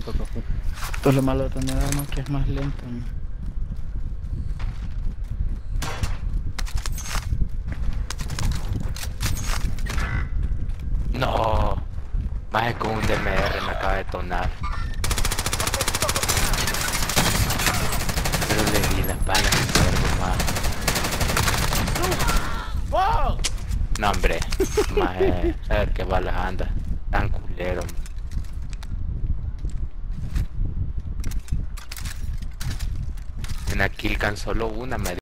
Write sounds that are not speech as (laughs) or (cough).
siento, café. Pues lo malo de tener arma que es más lento. ¿no? No. Más con un DMR me acaba de detonar. Pero le di la espalda más. No hombre, (laughs) más eh, a ver qué balas anda. En la kill can solo una me